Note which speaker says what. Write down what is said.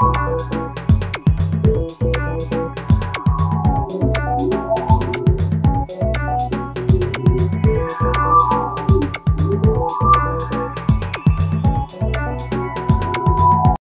Speaker 1: Música